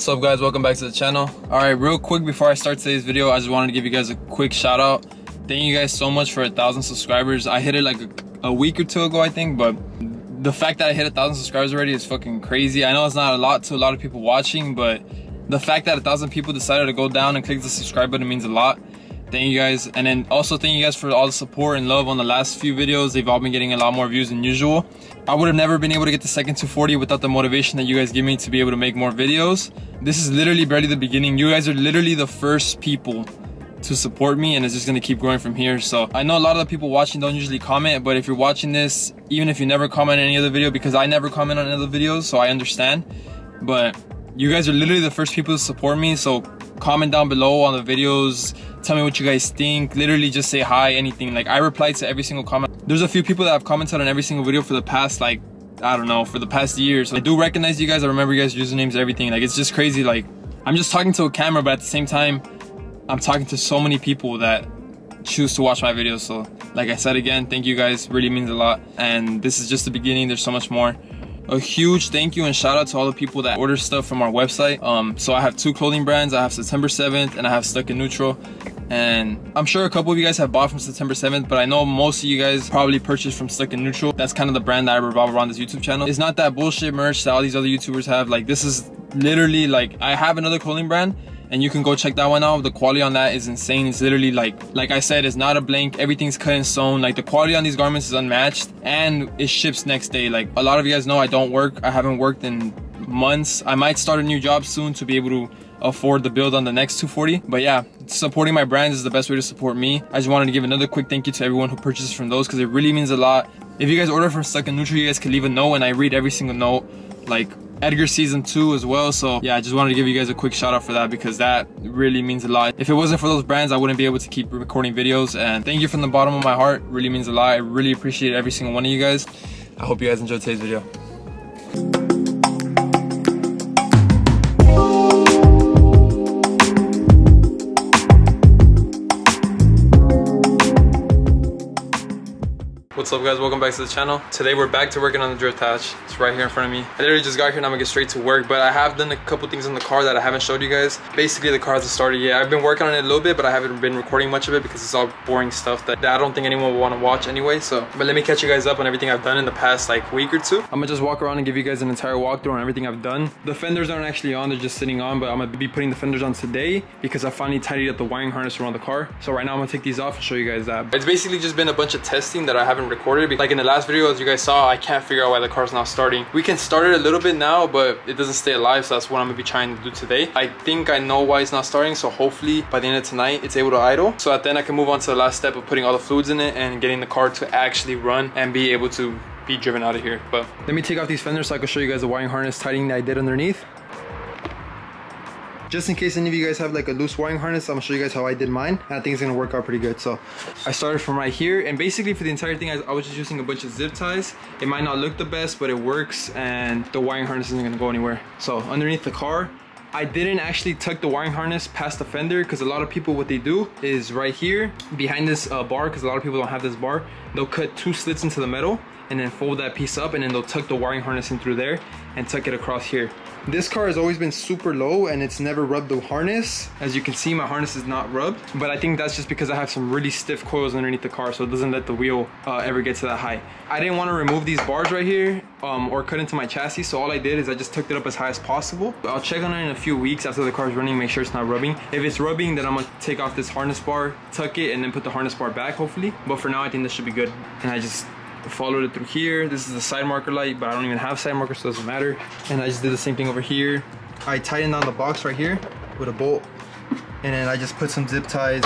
What's up guys, welcome back to the channel. Alright, real quick before I start today's video, I just wanted to give you guys a quick shout out. Thank you guys so much for a thousand subscribers. I hit it like a, a week or two ago, I think, but the fact that I hit a thousand subscribers already is fucking crazy. I know it's not a lot to a lot of people watching, but the fact that a thousand people decided to go down and click the subscribe button means a lot. Thank you guys. And then also thank you guys for all the support and love on the last few videos. They've all been getting a lot more views than usual. I would have never been able to get the second 240 without the motivation that you guys give me to be able to make more videos. This is literally barely the beginning. You guys are literally the first people to support me and it's just gonna keep growing from here. So I know a lot of the people watching don't usually comment, but if you're watching this, even if you never comment on any other video, because I never comment on any other videos, so I understand. But you guys are literally the first people to support me, so comment down below on the videos tell me what you guys think literally just say hi anything. Like i reply to every single comment. There's a few people that have commented on every single video for the past like i don't know for the past year. So i do recognize you guys i remember you guys usernames everything. Like it's just crazy like i'm just talking to a camera but at the same time i'm talking to so many people that choose to watch my videos. So like i said again thank you guys really means a lot. And this is just the beginning there's so much more a huge thank you and shout out to all the people that order stuff from our website. Um, so I have two clothing brands. I have September 7th and I have Stuck in Neutral. And I'm sure a couple of you guys have bought from September 7th, but I know most of you guys probably purchased from Stuck in Neutral. That's kind of the brand that I revolve around this YouTube channel. It's not that bullshit merch that all these other YouTubers have. Like this is literally like, I have another clothing brand and you can go check that one out. The quality on that is insane. It's literally like like i said it's not a blank. Everything's cut and sewn like the quality on these garments is unmatched and it ships next day. Like a lot of you guys know i don't work. I haven't worked in months. I might start a new job soon to be able to afford the build on the next 240 but yeah supporting my brands is the best way to support me. I just wanted to give another quick thank you to everyone who purchases from those because it really means a lot. If you guys order from stuck in neutral you guys can leave a note and i read every single note like Edgar season two as well. So yeah, I just wanted to give you guys a quick shout out for that because that really means a lot. If it wasn't for those brands, I wouldn't be able to keep recording videos. And thank you from the bottom of my heart. Really means a lot. I really appreciate every single one of you guys. I hope you guys enjoyed today's video. What's up guys, welcome back to the channel. Today we're back to working on the drift hatch. It's right here in front of me. I literally just got here and I'm gonna get straight to work, but I have done a couple things on the car that I haven't showed you guys. Basically the car hasn't started yet. I've been working on it a little bit, but I haven't been recording much of it because it's all boring stuff that, that I don't think anyone will wanna watch anyway. So, but let me catch you guys up on everything I've done in the past like week or two. I'm gonna just walk around and give you guys an entire walkthrough on everything I've done. The fenders aren't actually on, they're just sitting on, but I'm gonna be putting the fenders on today because I finally tidied up the wiring harness around the car. So right now I'm gonna take these off and show you guys that. It's basically just been a bunch of testing that I haven't Like in the last video, as you guys saw, I can't figure out why the car's not starting. We can start it a little bit now, but it doesn't stay alive, so that's what I'm gonna be trying to do today. I think I know why it's not starting, so hopefully by the end of tonight, it's able to idle. So then I can move on to the last step of putting all the fluids in it and getting the car to actually run and be able to be driven out of here. But let me take off these fenders so I can show you guys the wiring harness tightening that I did underneath. Just in case any of you guys have like a loose wiring harness, I'm gonna show you guys how I did mine. And I think it's gonna work out pretty good. So I started from right here and basically for the entire thing, I, I was just using a bunch of zip ties. It might not look the best, but it works and the wiring harness isn't gonna go anywhere. So underneath the car, I didn't actually tuck the wiring harness past the fender because a lot of people what they do is right here behind this uh, bar because a lot of people don't have this bar they'll cut two slits into the metal and then fold that piece up and then they'll tuck the wiring harness in through there and tuck it across here. This car has always been super low and it's never rubbed the harness. As you can see, my harness is not rubbed, but I think that's just because I have some really stiff coils underneath the car so it doesn't let the wheel uh, ever get to that height. I didn't want to remove these bars right here um, or cut into my chassis, so all I did is I just tucked it up as high as possible. I'll check on it in a few weeks after the car is running, make sure it's not rubbing. If it's rubbing, then I'm gonna take off this harness bar, tuck it, and then put the harness bar back, hopefully. But for now, I think this should be good. And I just followed it through here. This is the side marker light, but I don't even have side markers, so it doesn't matter. And I just did the same thing over here. I tightened on the box right here with a bolt, and then I just put some zip ties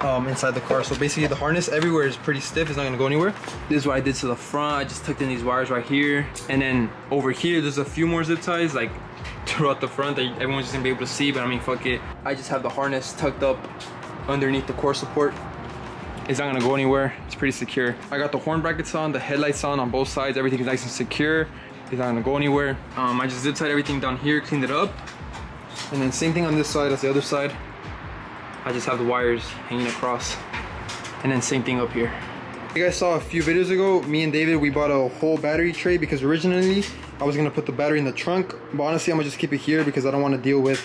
um, inside the car. So basically the harness everywhere is pretty stiff. It's not gonna go anywhere. This is what I did to the front. I just tucked in these wires right here. And then over here, there's a few more zip ties like throughout the front that everyone's just gonna be able to see, but I mean, fuck it. I just have the harness tucked up underneath the core support it's not gonna go anywhere. It's pretty secure. I got the horn brackets on, the headlights on on both sides. Everything is nice and secure. It's not gonna go anywhere. Um, I just zip tied everything down here, cleaned it up. And then same thing on this side as the other side. I just have the wires hanging across. And then same thing up here. You guys saw a few videos ago, me and David, we bought a whole battery tray because originally I was gonna put the battery in the trunk, but honestly I'm gonna just keep it here because I don't wanna deal with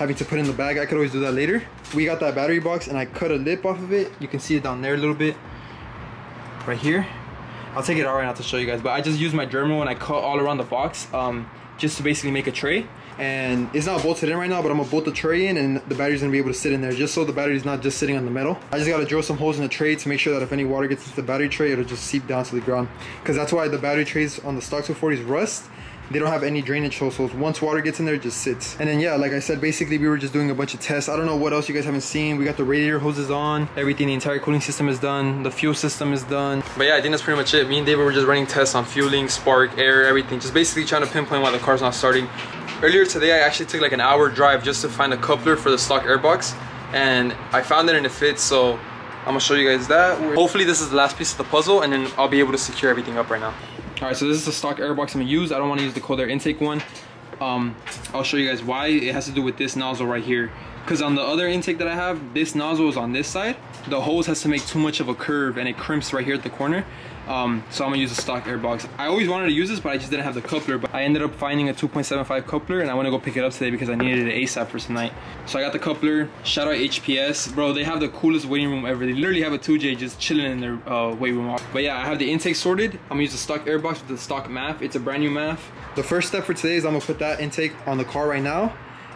having to put in the bag. I could always do that later. We got that battery box and I cut a lip off of it. You can see it down there a little bit, right here. I'll take it out right now to show you guys, but I just used my Dremel and I cut all around the box um, just to basically make a tray and it's not bolted in right now but I'm gonna bolt the tray in and the battery's gonna be able to sit in there just so the battery's not just sitting on the metal I just gotta drill some holes in the tray to make sure that if any water gets into the battery tray it'll just seep down to the ground because that's why the battery trays on the stock 240s rust they don't have any drainage holes so once water gets in there it just sits. And then yeah like i said basically we were just doing a bunch of tests. I don't know what else you guys haven't seen. We got the radiator hoses on everything the entire cooling system is done the fuel system is done. But yeah i think that's pretty much it. Me and david were just running tests on fueling spark air everything just basically trying to pinpoint why the car's not starting. Earlier today, I actually took like an hour drive just to find a coupler for the stock airbox and I found it and it fits, so I'm gonna show you guys that. Hopefully this is the last piece of the puzzle and then I'll be able to secure everything up right now. All right, so this is the stock airbox I'm gonna use. I don't wanna use the cold air intake one. Um, I'll show you guys why. It has to do with this nozzle right here. Because on the other intake that I have, this nozzle is on this side. The hose has to make too much of a curve and it crimps right here at the corner. Um, so I'm gonna use a stock airbox. I always wanted to use this, but I just didn't have the coupler. But I ended up finding a 2.75 coupler and I wanna go pick it up today because I needed it ASAP for tonight. So I got the coupler, shout out HPS. Bro, they have the coolest waiting room ever. They literally have a 2J just chilling in their uh, room. But yeah, I have the intake sorted. I'm gonna use the stock airbox with the stock MAF. It's a brand new MAF. The first step for today is I'm gonna put that intake on the car right now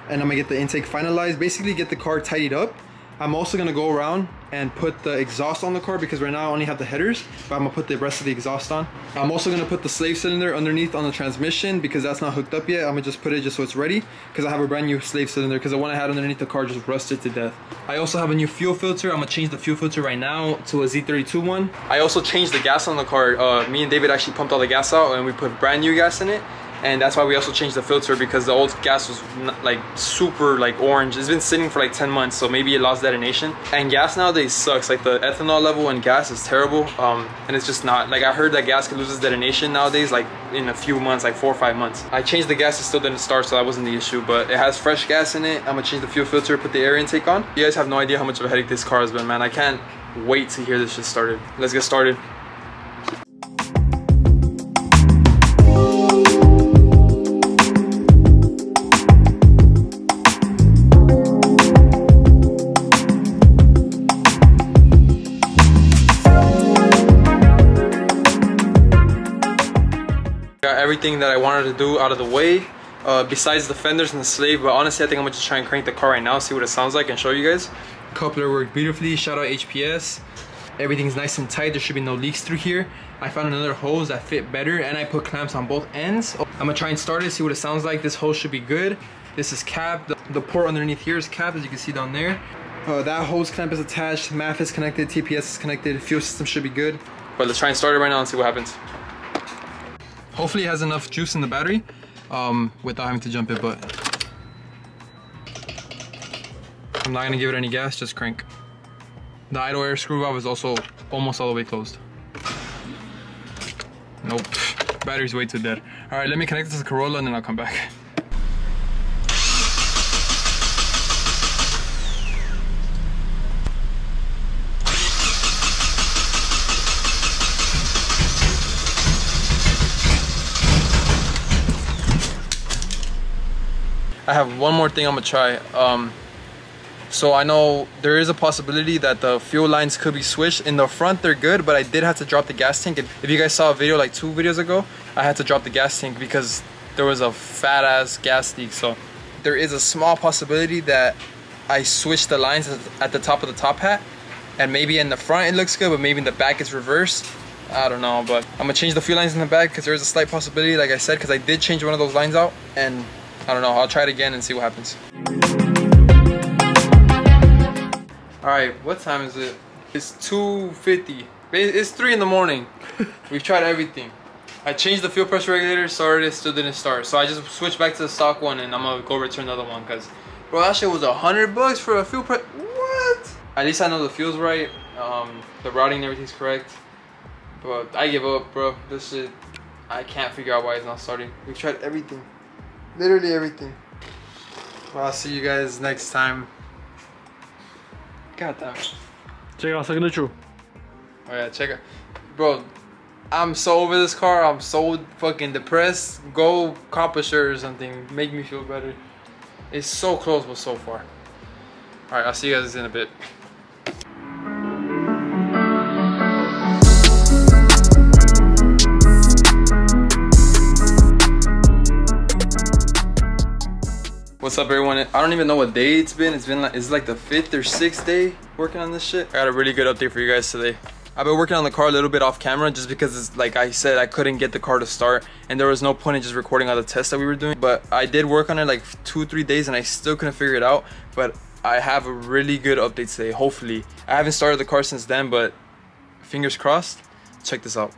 and I'm gonna get the intake finalized. Basically get the car tidied up I'm also gonna go around and put the exhaust on the car because right now I only have the headers, but I'm gonna put the rest of the exhaust on. I'm also gonna put the slave cylinder underneath on the transmission because that's not hooked up yet. I'm gonna just put it just so it's ready because I have a brand new slave cylinder because the one I had underneath the car just rusted to death. I also have a new fuel filter. I'm gonna change the fuel filter right now to a Z32 one. I also changed the gas on the car. Uh, me and David actually pumped all the gas out and we put brand new gas in it and that's why we also changed the filter because the old gas was like super like orange. It's been sitting for like 10 months so maybe it lost detonation. And gas nowadays sucks. Like the ethanol level in gas is terrible um, and it's just not like i heard that gas can lose its detonation nowadays like in a few months like four or five months. I changed the gas it still didn't start so that wasn't the issue but it has fresh gas in it. I'm gonna change the fuel filter put the air intake on. You guys have no idea how much of a headache this car has been man. I can't wait to hear this shit started. Let's get started everything that I wanted to do out of the way. Uh, besides the fenders and the slave, but honestly I think I'm gonna just try and crank the car right now, see what it sounds like and show you guys. Coupler worked beautifully, shout out HPS. Everything's nice and tight, there should be no leaks through here. I found another hose that fit better and I put clamps on both ends. I'm gonna try and start it, see what it sounds like. This hose should be good. This is capped, the, the port underneath here is capped as you can see down there. Uh, that hose clamp is attached, MAF is connected, TPS is connected, fuel system should be good. But let's try and start it right now and see what happens. Hopefully it has enough juice in the battery um, without having to jump it, but I'm not gonna give it any gas, just crank. The idle air screw valve is also almost all the way closed. Nope, battery's way too dead. All right, let me connect this to the Corolla and then I'll come back. I have one more thing I'm gonna try. Um, so I know there is a possibility that the fuel lines could be switched. In the front, they're good, but I did have to drop the gas tank. If you guys saw a video like two videos ago, I had to drop the gas tank because there was a fat ass gas leak. So there is a small possibility that I switched the lines at the top of the top hat. And maybe in the front it looks good, but maybe in the back it's reversed. I don't know, but I'm gonna change the fuel lines in the back because there is a slight possibility, like I said, because I did change one of those lines out and I don't know. I'll try it again and see what happens. All right, what time is it? It's 2.50. It's 3 in the morning. We've tried everything. I changed the fuel pressure regulator, started it, still didn't start. So I just switched back to the stock one and I'm gonna go return the other one because, bro, that shit was a hundred bucks for a fuel pressure. What? At least I know the fuel's right. Um, the routing and everything's correct. But I give up, bro. This shit, I can't figure out why it's not starting. We've tried everything. Literally everything. Well, I'll see you guys next time. God damn it. Check out Stuck in Neutral. Oh yeah, check it. bro, I'm so over this car. I'm so fucking depressed. Go cop a shirt or something. Make me feel better. It's so close, but so far. All right, I'll see you guys in a bit. What's up everyone? I don't even know what day it's been. It's been like, it's like the fifth or sixth day working on this shit. I got a really good update for you guys today. I've been working on the car a little bit off camera just because it's like I said I couldn't get the car to start and there was no point in just recording all the tests that we were doing but I did work on it like two three days and I still couldn't figure it out but I have a really good update today hopefully I haven't started the car since then but fingers crossed check this out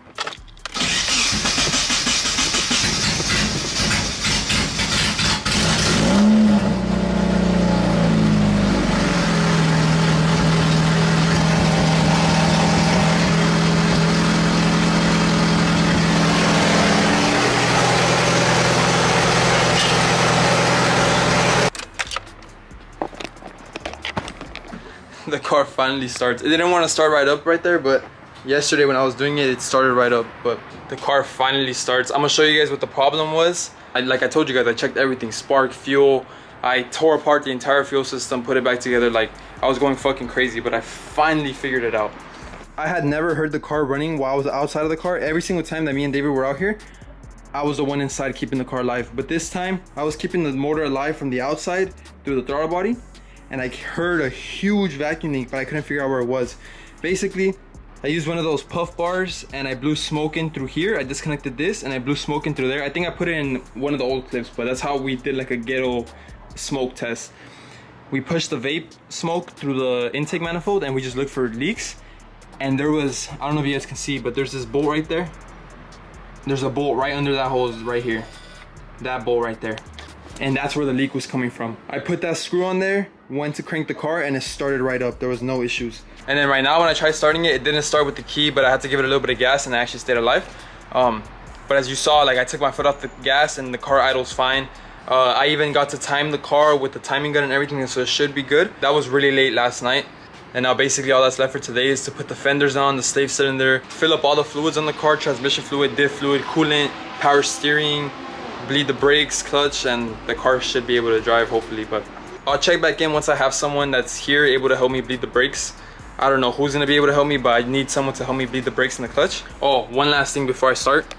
car finally starts. It didn't want to start right up right there, but yesterday when I was doing it, it started right up. But the car finally starts. I'm gonna show you guys what the problem was. I, like I told you guys, I checked everything, spark, fuel. I tore apart the entire fuel system, put it back together. Like I was going fucking crazy, but I finally figured it out. I had never heard the car running while I was outside of the car. Every single time that me and David were out here, I was the one inside keeping the car alive. But this time, I was keeping the motor alive from the outside through the throttle body and I heard a huge vacuum leak, but I couldn't figure out where it was. Basically, I used one of those puff bars and I blew smoke in through here. I disconnected this and I blew smoke in through there. I think I put it in one of the old clips, but that's how we did like a ghetto smoke test. We pushed the vape smoke through the intake manifold and we just looked for leaks. And there was, I don't know if you guys can see, but there's this bolt right there. There's a bolt right under that hose right here. That bolt right there and that's where the leak was coming from. I put that screw on there, went to crank the car, and it started right up. There was no issues. And then right now when I tried starting it, it didn't start with the key, but I had to give it a little bit of gas and I actually stayed alive. Um, but as you saw, like I took my foot off the gas and the car idles fine. Uh, I even got to time the car with the timing gun and everything, so it should be good. That was really late last night. And now basically all that's left for today is to put the fenders on, the slave cylinder, fill up all the fluids on the car, transmission fluid, diff fluid, coolant, power steering, bleed the brakes, clutch, and the car should be able to drive hopefully. But I'll check back in once I have someone that's here able to help me bleed the brakes. I don't know who's gonna be able to help me, but I need someone to help me bleed the brakes and the clutch. Oh, one last thing before I start.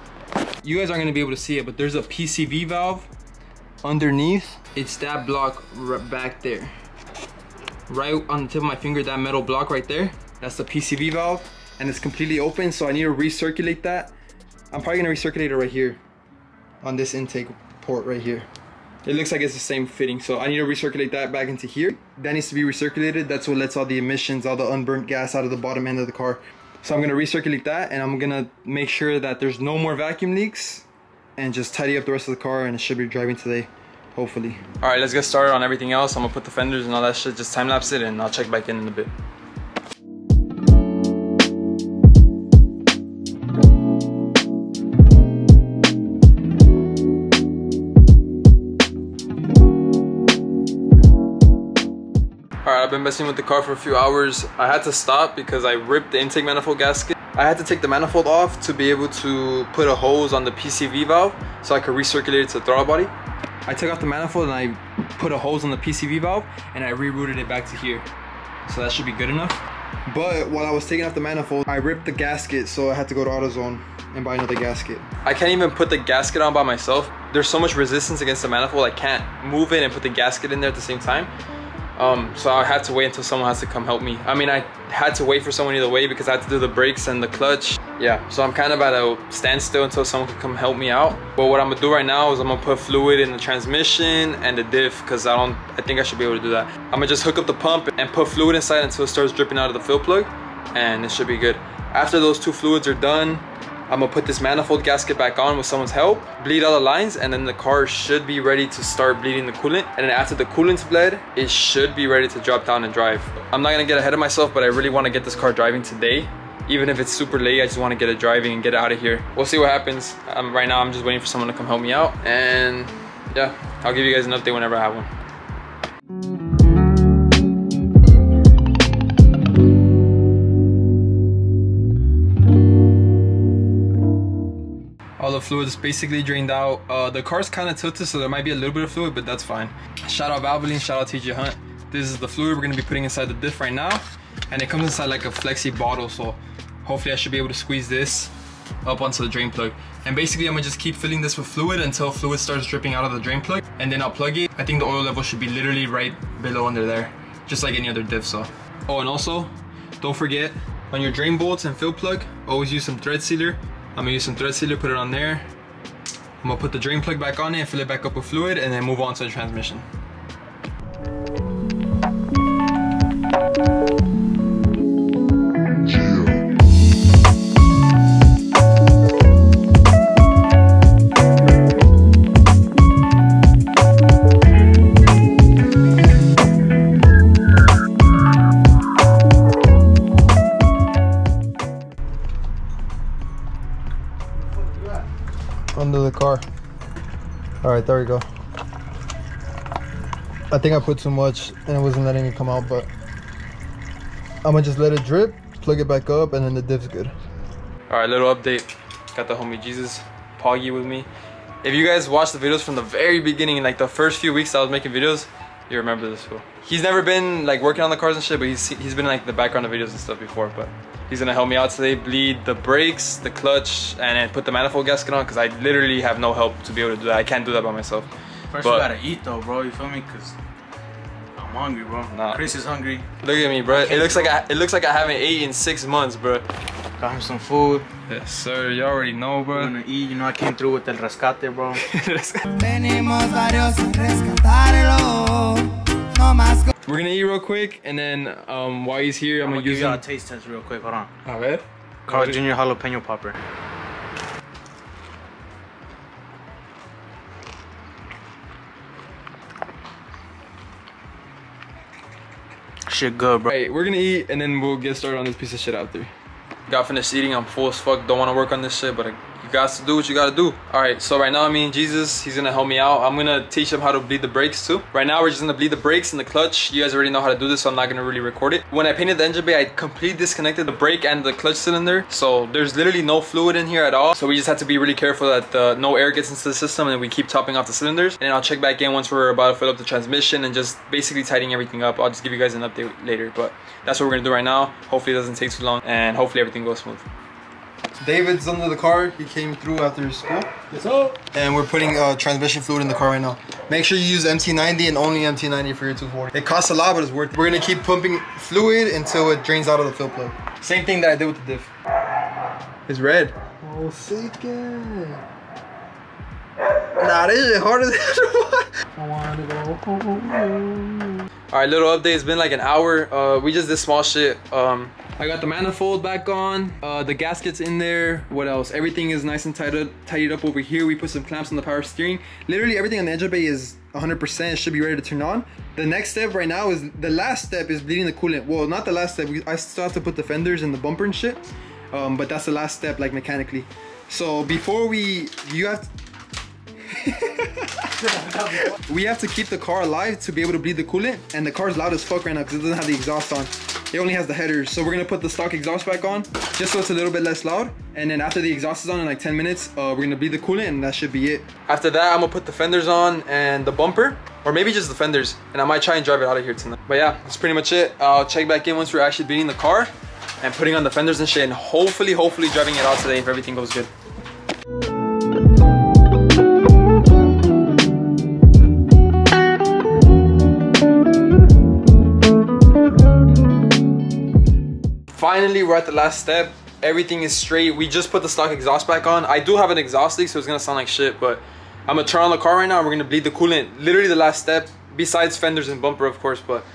You guys aren't gonna be able to see it, but there's a PCV valve underneath. It's that block right back there. Right on the tip of my finger, that metal block right there. That's the PCV valve and it's completely open, so I need to recirculate that. I'm probably gonna recirculate it right here on this intake port right here. It looks like it's the same fitting, so I need to recirculate that back into here. That needs to be recirculated. That's what lets all the emissions, all the unburnt gas out of the bottom end of the car. So I'm gonna recirculate that and I'm gonna make sure that there's no more vacuum leaks and just tidy up the rest of the car and it should be driving today, hopefully. All right, let's get started on everything else. I'm gonna put the fenders and all that shit, just time lapse it and I'll check back in in a bit. Alright, I've been messing with the car for a few hours. I had to stop because I ripped the intake manifold gasket. I had to take the manifold off to be able to put a hose on the PCV valve so I could recirculate it to the throttle body. I took off the manifold and I put a hose on the PCV valve and I rerouted it back to here. So that should be good enough. But while I was taking off the manifold, I ripped the gasket so I had to go to AutoZone and buy another gasket. I can't even put the gasket on by myself. There's so much resistance against the manifold, I can't move it and put the gasket in there at the same time. Um, so I had to wait until someone has to come help me. I mean, I had to wait for someone either way because I had to do the brakes and the clutch. Yeah, so I'm kind of at a standstill until someone can come help me out. But what I'm gonna do right now is I'm gonna put fluid in the transmission and the diff because I don't, I think I should be able to do that. I'm gonna just hook up the pump and put fluid inside until it starts dripping out of the fill plug and it should be good. After those two fluids are done, I'm gonna put this manifold gasket back on with someone's help, bleed all the lines, and then the car should be ready to start bleeding the coolant. And then after the coolant's bled, it should be ready to drop down and drive. I'm not gonna get ahead of myself, but I really wanna get this car driving today. Even if it's super late, I just wanna get it driving and get it out of here. We'll see what happens. Um, right now, I'm just waiting for someone to come help me out. And yeah, I'll give you guys an update whenever I have one. The fluid is basically drained out. Uh, the car's kind of tilted, so there might be a little bit of fluid, but that's fine. Shout out Valvoline, shout out TJ Hunt. This is the fluid we're gonna be putting inside the diff right now. And it comes inside like a flexi bottle, so hopefully I should be able to squeeze this up onto the drain plug. And basically I'm gonna just keep filling this with fluid until fluid starts dripping out of the drain plug. And then I'll plug it. I think the oil level should be literally right below under there, just like any other diff, so. Oh, and also, don't forget, on your drain bolts and fill plug, always use some thread sealer. I'm gonna use some thread sealer, put it on there. I'm gonna put the drain plug back on it, fill it back up with fluid, and then move on to the transmission. There we go. I think I put too much and it wasn't letting it come out, but I'm gonna just let it drip, plug it back up, and then the diff's good. All right, little update. Got the homie Jesus Poggy with me. If you guys watched the videos from the very beginning, like the first few weeks I was making videos, you remember this fool. He's never been like working on the cars and shit, but he's he's been like the background of videos and stuff before. But he's gonna help me out today, bleed the brakes, the clutch, and then put the manifold gasket on because I literally have no help to be able to do that. I can't do that by myself. First But- we gotta eat though, bro. You feel me? Cause I'm hungry, bro. Nah. Chris is hungry. Look at me, bro. It looks like I it looks like I haven't ate in six months, bro. Got him some food. Yes, sir. You already know, We're bro. gonna eat. You know I came through with el rescate, bro. Venimos varios a rescatarlo. No más We're gonna eat real quick, and then um, while he's here, I'm, I'm gonna, gonna give use you a taste test real quick. Hold on. A ver. Carl What- Jr. jalapeno popper. Shit good, bro. Alright, we're gonna eat and then we'll get started on this piece of shit after. Got finished eating, I'm full as fuck, don't wanna work on this shit, but you got to do what you gotta do. Alright, so right now I mean Jesus, he's gonna help me out. I'm gonna teach him how to bleed the brakes too. Right now we're just gonna bleed the brakes and the clutch. You guys already know how to do this, so I'm not gonna really record it. When I painted the engine bay, I completely disconnected the brake and the clutch cylinder. So there's literally no fluid in here at all. So we just have to be really careful that uh, no air gets into the system and we keep topping off the cylinders. And I'll check back in once we're about to fill up the transmission and just basically tidying everything up. I'll just give you guys an update later, but that's what we're gonna do right now. Hopefully it doesn't take too long and hopefully everything goes smooth. David's under the car. He came through after school. Yes, sir. And we're putting uh, transmission fluid in the car right now. Make sure you use MT90 and only MT90 for your 240. It costs a lot, but it's worth it. We're gonna keep pumping fluid until it drains out of the fill plug. Same thing that I did with the diff. It's red. Oh, sick. Nah, this is harder than All right, little update. It's been like an hour. Uh, we just did small shit. Um, I got the manifold back on. Uh, the gasket's in there. What else? Everything is nice and tied up, tidied up over here. We put some clamps on the power steering. Literally everything on the engine bay is 100%. It should be ready to turn on. The next step right now is the last step is bleeding the coolant. Well, not the last step. I still have to put the fenders in the bumper and shit. Um, but that's the last step, like mechanically. So before we, you have. To, we have to keep the car alive to be able to bleed the coolant and the car's loud as fuck right now because it doesn't have the exhaust on. It only has the headers. So we're gonna put the stock exhaust back on just so it's a little bit less loud and then after the exhaust is on in like 10 minutes uh, we're gonna bleed the coolant and that should be it. After that i'm gonna put the fenders on and the bumper or maybe just the fenders and i might try and drive it out of here tonight. But yeah that's pretty much it. I'll check back in once we're actually bleeding the car and putting on the fenders and shit and hopefully hopefully driving it out today if everything goes good Finally, we're at the last step. Everything is straight. We just put the stock exhaust back on. I do have an exhaust leak, so it's gonna sound like shit, but I'm gonna turn on the car right now and we're gonna bleed the coolant. Literally the last step, besides fenders and bumper, of course, but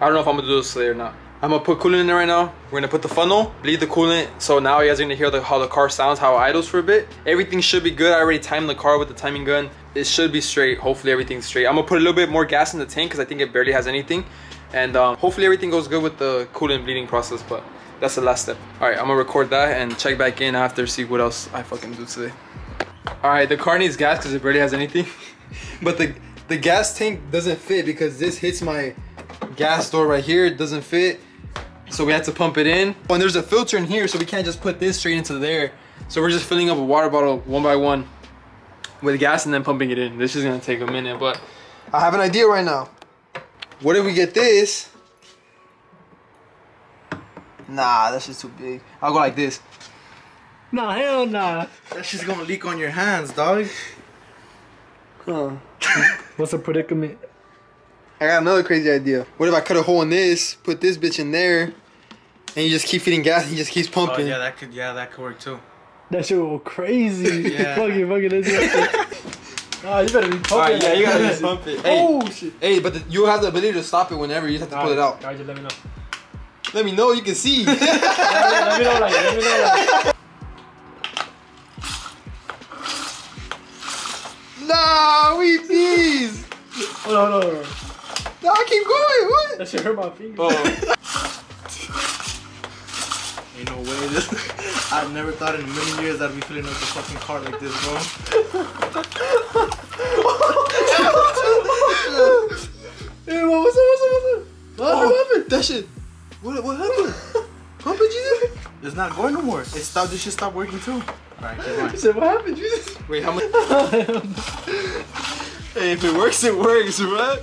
I don't know if I'm gonna do this today or not. I'm gonna put coolant in there right now. We're gonna put the funnel, bleed the coolant. So now you guys are gonna hear the, how the car sounds, how it idles for a bit. Everything should be good. I already timed the car with the timing gun. It should be straight. Hopefully everything's straight. I'm gonna put a little bit more gas in the tank because I think it barely has anything. And um, hopefully everything goes good with the coolant bleeding process, but that's the last step. All right, I'm gonna record that and check back in after, see what else I fucking do today. All right, the car needs gas because it barely has anything. but the the gas tank doesn't fit because this hits my gas door right here it doesn't fit So we had to pump it in. Oh, and there's a filter in here so we can't just put this straight into there So we're just filling up a water bottle one by one with gas and then pumping it in. This is gonna take a minute, but I have an idea right now. What if we get this? Nah, that's just too big. I'll go like this. Nah, hell nah. That shit's gonna leak on your hands, dog. Huh. What's the predicament? I got another crazy idea. What if I cut a hole in this, put this bitch in there, and you just keep feeding gas and he just keeps pumping? Oh pumping? yeah, that could yeah that could work too. That shit will go crazy. Yeah. fuck it, fuck it, let's do. Nah, you better be pumping. Alright, yeah, you gotta that. just pump it. Hey, Oh shit. hey, but the, you have the ability to stop it whenever. You just have to pull it out. Alright, just let me know. Let me know. You can see. let, me, let me know, like, let me know, like. nah, we peas. Hold on, hold on, hold on. Nah, keep going. What? That shit hurt my finger. oh, Ain't no way. This, I've never thought in a million years I'd be filling up a fucking car like this, bro. Hey, what, what's up? What's up? What's up? What, what oh, happened? That shit. What, what happened? Pump it, Jesus. It's not going no more. It stopped. This shit stopped working too. Alright, keep going. Said, what happened, Jesus? Wait, how much? hey, if it works, it works, right?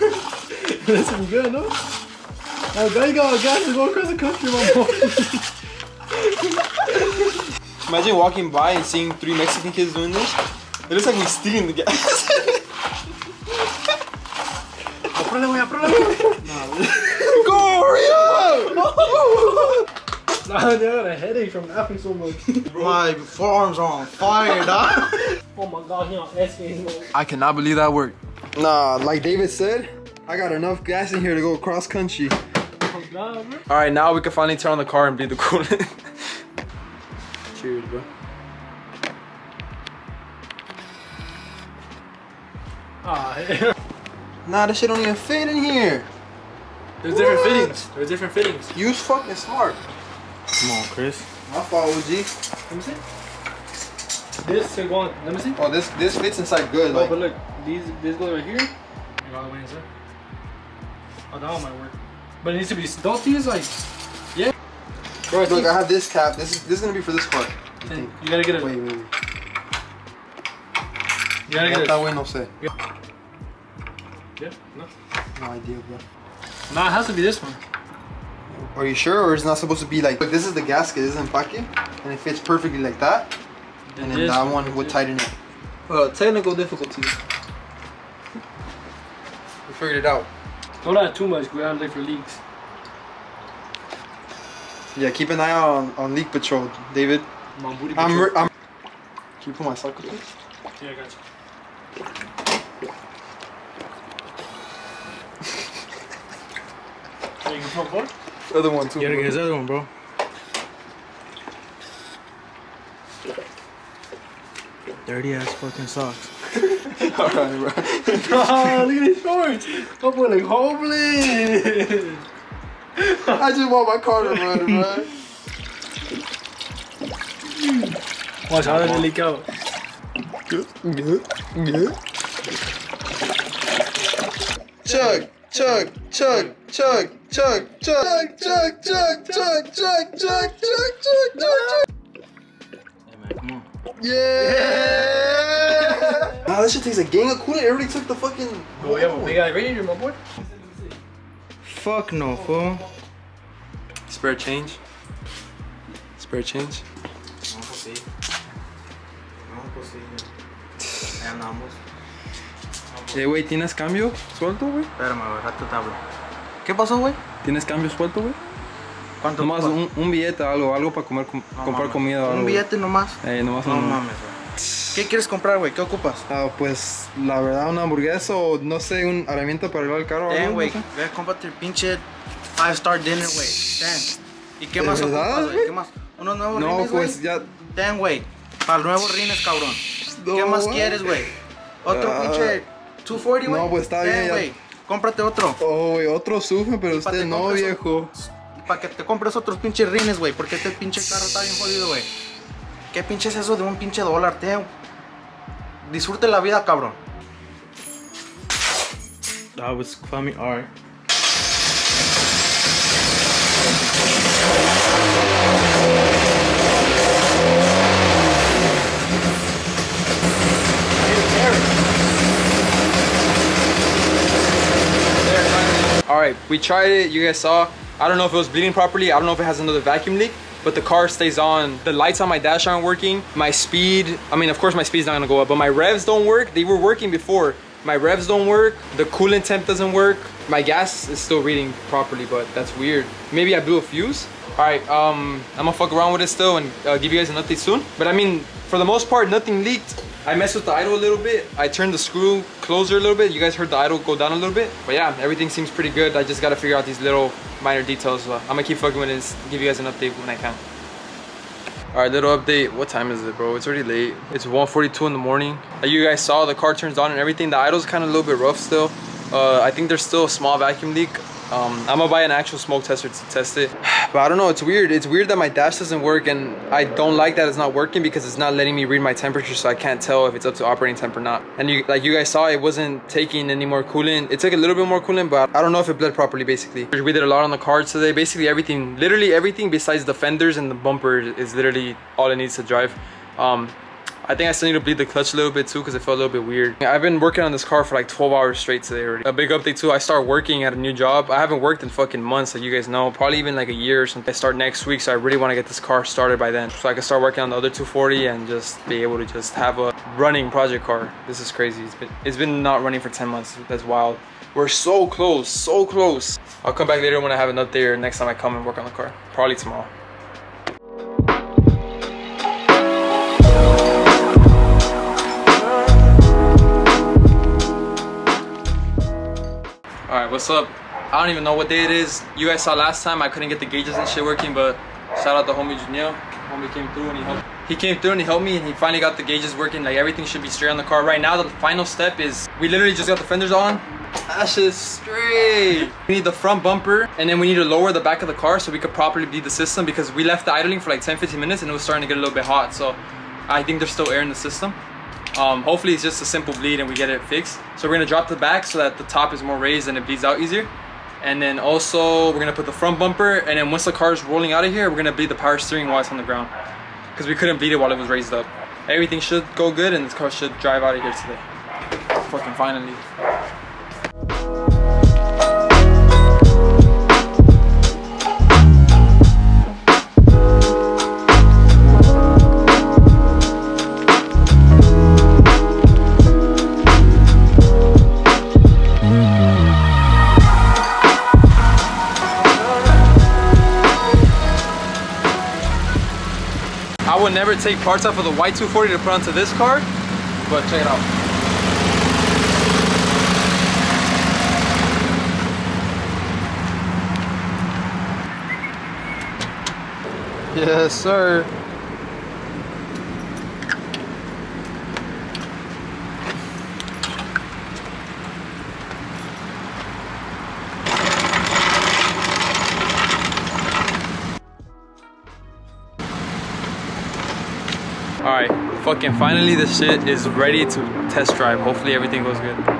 That's pretty good, no? I bet you got gas to go across the country, my boy. Imagine walking by and seeing three Mexican kids doing this. It looks like we're stealing the gas. Nah, they got a headache from laughing so much. My forearms are on fire, dog. Oh my god, he on S games. I cannot believe that worked. Nah, like David said, I got enough gas in here to go cross country. Oh god. All right, now we can finally turn on the car and bleed the coolant. Cheers, bro. Ah. Nah, this shit don't even fit in here. There's different fittings. There's different fittings. Use fucking smart. Come on, Chris. My fault, OG. Let me see. This can go on. Let me see. Oh, this this fits inside good. Oh, Like, but look, these this goes right here. And all the way inside. Oh, that one might work. But it needs to be. Those these like. Yeah. Bro, I look, I have this cap. This is this is gonna be for this part. you gotta get it. Wait, wait, wait. You gotta get That it. way, no say. Yeah. No. No idea, bro. Nah, it has to be this one. Are you sure, or is it not supposed to be like? Look, this is the gasket. This is empaque, and it fits perfectly like that. And then that one, one would this- tighten it. Well, technical difficulties. We figured it out. Don't add too much. We gotta look for leaks. Yeah, keep an eye out on, on leak patrol, David. My booty. I'm, control. re- I'm. Can you put my sock up, please? Yeah, I got you. Hey, you can pump what? Other one too. You gotta get his other one, bro. Dirty ass fucking socks. Alright, bro. Ah, look at his shorts. I'm like homeless. I just want my car to run, bro. Watch how it leak out? Chug, chug, chug, chug, chug, chug, chug, chug, chug, chug, chug, chug, chug, chug, chug. Hey man, come on. Yeah! Wow, this shit takes a gang of coolant. Everybody took the fucking. Oh, yeah, but big eye radiator, my boy. Fuck no, fool. Spare change. Spare change. Vamos a seguir. Vamos a seguir. Ya andamos. Eh, güey, ¿tienes cambio suelto, güey? Espérame, güey, rato te hablo. ¿Qué pasó, güey? ¿Tienes cambio suelto, güey? ¿Cuánto? Nomás un, un billete, algo, algo para comer, com- No comprar mames. comida algo. Un billete nomás. Eh, nomás No un... mames, güey. ¿Qué quieres comprar, güey? ¿Qué ocupas? Ah, pues la verdad, una hamburguesa o no sé, un herramienta para arreglar el carro. algo, güey. no sé. Ve, cómprate el pinche five star dinner, güey. Ten. ¿Y qué ¿De más verdad, ocupas, güey? güey? ¿Qué más? ¿Unos nuevos No, rines, pues güey? ya. Ten, güey. Para el nuevo rines, cabrón. ¿Qué No, más güey. quieres, güey? Otro Ah. pinche 240, güey. No, pues, está Ten, bien, ya. Cómprate otro. Oh, güey, otro sufre, pero usted te no, viejo. Para que te compres otros pinches rines, güey. Porque este pinche carro está bien jodido, güey. ¿Qué pinche es eso de un pinche dólar, Teo? Disfrute la vida, cabrón. That was funny art. All right, we tried it, you guys saw. I don't know if it was bleeding properly. I don't know if it has another vacuum leak, but the car stays on. The lights on my dash aren't working. My speed, I mean, of course my speed's not gonna go up, but my revs don't work. They were working before. My revs don't work. The coolant temp doesn't work. My gas is still reading properly, but that's weird. Maybe I blew a fuse. All right, um, I'm gonna fuck around with it still and uh, give you guys an update soon. But I mean, for the most part, nothing leaked. I messed with the idle a little bit. I turned the screw closer a little bit. You guys heard the idle go down a little bit. But yeah, everything seems pretty good. I just gotta figure out these little minor details. Uh, I'm gonna keep fucking with this, give you guys an update when I can. All right, little update. What time is it, bro? It's already late. It's 1.42 in the morning. Like you guys saw, the car turns on and everything. The idle's kind of a little bit rough still. Uh, I think there's still a small vacuum leak. Um, I'm gonna buy an actual smoke tester to test it. But I don't know, it's weird. It's weird that my dash doesn't work and I don't like that it's not working because it's not letting me read my temperature so I can't tell if it's up to operating temp or not. And you, like you guys saw, it wasn't taking any more coolant. It took a little bit more coolant, but I don't know if it bled properly basically. We did a lot on the cards today. Basically everything, literally everything besides the fenders and the bumper is literally all it needs to drive. Um, I think I still need to bleed the clutch a little bit too because it felt a little bit weird. I've been working on this car for like 12 hours straight today already. A big update too, I start working at a new job. I haven't worked in fucking months, like you guys know, probably even like a year or something. I start next week, so I really want to get this car started by then. So I can start working on the other 240 and just be able to just have a running project car. This is crazy. It's been, it's been not running for 10 months. That's wild. We're so close, so close. I'll come back later when I have an update or next time I come and work on the car. Probably tomorrow. All right, what's up? I don't even know what day it is. You guys saw last time I couldn't get the gauges and shit working, but shout out to homie Janelle. Homie came through and he helped. He came through and he helped me and he finally got the gauges working. Like everything should be straight on the car. Right now, the final step is we literally just got the fenders on. That shit's straight. We need the front bumper and then we need to lower the back of the car so we could properly bleed the system because we left the idling for like 10, 15 minutes and it was starting to get a little bit hot. So I think there's still air in the system. Um, hopefully it's just a simple bleed and we get it fixed. So we're gonna drop the back so that the top is more raised and it bleeds out easier. And then also we're gonna put the front bumper and then once the car is rolling out of here, we're gonna bleed the power steering while it's on the ground. Because we couldn't bleed it while it was raised up. Everything should go good and this car should drive out of here today. Fucking finally. Never take parts off of the white 240 to put onto this car, but check it out. Yes, sir. Fucking finally the shit is ready to test drive. Hopefully everything goes good.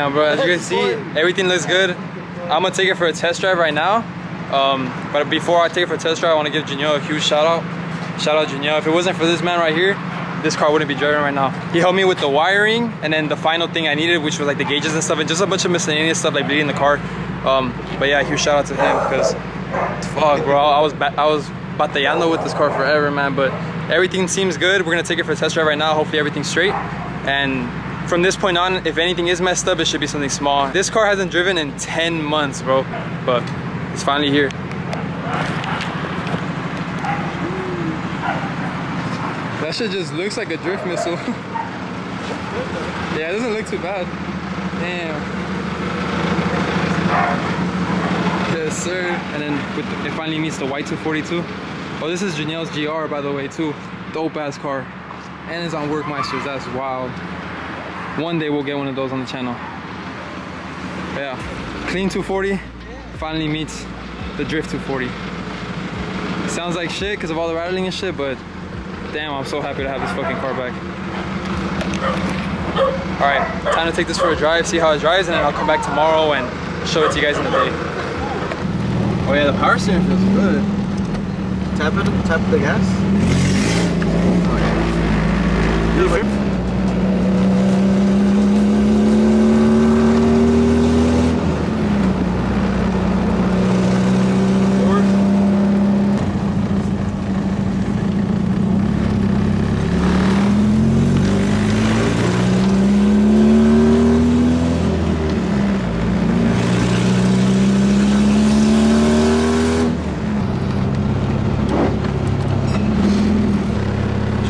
Damn, bro. As you can see, everything looks good. I'm gonna take it for a test drive right now. Um, but before I take it for a test drive, I want to give Janelle a huge shout out. Shout out Janelle. If it wasn't for this man right here, this car wouldn't be driving right now. He helped me with the wiring and then the final thing I needed, which was like the gauges and stuff, and just a bunch of miscellaneous stuff like bleeding the car. Um, but yeah, huge shout out to him because fuck, bro. I was I was batallando with this car forever, man. But everything seems good. We're gonna take it for a test drive right now. Hopefully everything's straight. And from this point on, if anything is messed up, it should be something small. This car hasn't driven in 10 months, bro, but it's finally here. That shit just looks like a drift missile. yeah, it doesn't look too bad. Damn. Yes, sir. And then the, it finally meets the white 242. Oh, this is Janelle's GR, by the way, too. Dope-ass car. And it's on Work Meisters. That's wild. One day we'll get one of those on the channel. But yeah, clean 240 finally meets the drift 240. Sounds like shit because of all the rattling and shit, but damn, I'm so happy to have this fucking car back. All right, time to take this for a drive, see how it drives, and then I'll come back tomorrow and show it to you guys in the day. Oh yeah, the power steering feels good. Tap it, tap the gas.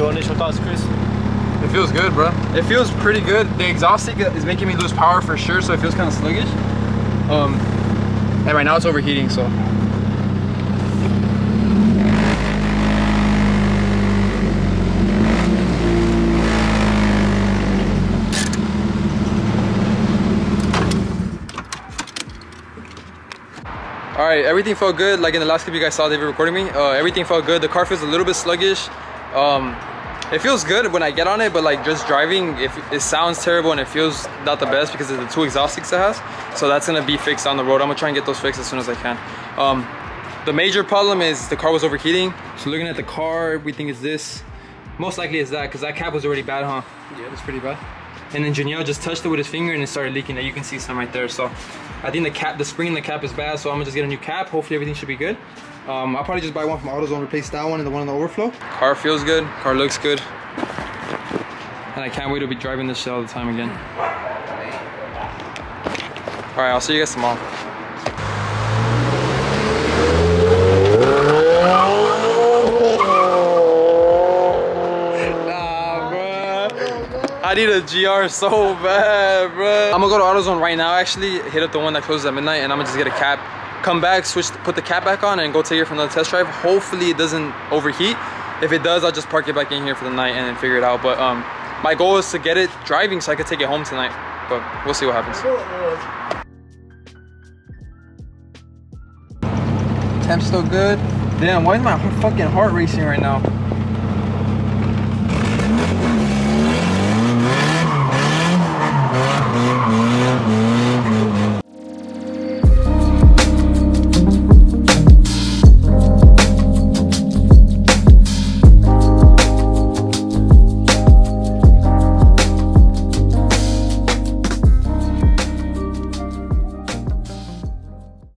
So initial thoughts, Chris? It feels good, bro. It feels pretty good. The exhaust is making me lose power for sure, so it feels kind of sluggish. Um, and right now it's overheating, so. All right, everything felt good. Like in the last clip you guys saw David recording me, uh, everything felt good. The car feels a little bit sluggish. Um, it feels good when I get on it, but like just driving, it, it sounds terrible and it feels not the best because of the two exhaust it has. So that's gonna be fixed on the road. I'm gonna try and get those fixed as soon as I can. Um, the major problem is the car was overheating. So looking at the car, we think it's this. Most likely it's that because that cap was already bad, huh? Yeah, it's pretty bad. And then Janelle just touched it with his finger and it started leaking. Now you can see some right there. So I think the cap, the spring in the cap is bad. So I'm gonna just get a new cap. Hopefully everything should be good. Um, I'll probably just buy one from AutoZone, replace that one and the one in the overflow. Car feels good, car looks good. And I can't wait to be driving this shit all the time again. All right, I'll see you guys tomorrow. Nah, bruh. I need a GR so bad, bruh. I'm gonna go to AutoZone right now, actually, hit up the one that closes at midnight, and I'm gonna just get a cap. Come back, switch, put the cap back on, and go take it for another test drive. Hopefully, it doesn't overheat. If it does, I'll just park it back in here for the night and then figure it out. But um, my goal is to get it driving so I can take it home tonight. But we'll see what happens. Temp's still good. Damn, why is my fucking heart racing right now?